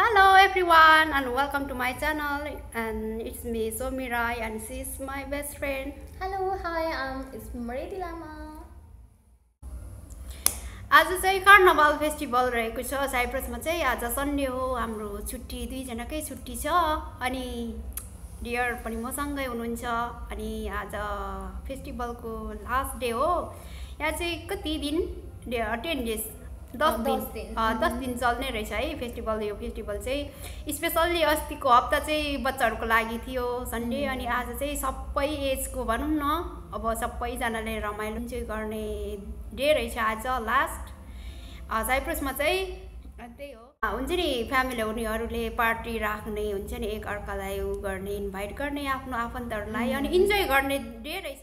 everyone and welcome to my channel. And it's me Somi Rai and she's my best friend. Hello, hi, um, it's Mariti Lama. आज चाहिँ कार्नभाल festival रहेको छ साइप्रसमा चाहिँ आज Sunday हो हाम्रो छुट्टी दुईजनाकै छुट्टी छ। अनि डियर पनि मसँगै हुनुहुन्छ अनि आज फेस्टिभलको लास्ट डे हो। यहाँ चाहिँ कति दिन? टेन डेज दस दिन। दस दिन चल्ने रहेछ है फेस्टिभल यो फेस्टिभल चाहिँ। स्पेसल्ली अस्तिको हप्ता चाहिँ बच्चाहरूको लागि थियो सन्डे अनि आज चाहिँ सबै एजको भनौँ न अब सबैजनाले रमाइलो चाहिँ गर्ने डे रहेछ आज लास्ट साइप्रसमा चाहिँ त्यही हो। हुन्छ नि फ्यामिली हुनेहरूले पार्टी राख्ने हुन्छ नि एक अर्कालाई उ गर्ने इन्भाइट गर्ने आफ्नो आफन्तहरूलाई अनि इन्जोय गर्ने डे रहेछ।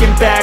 looking back.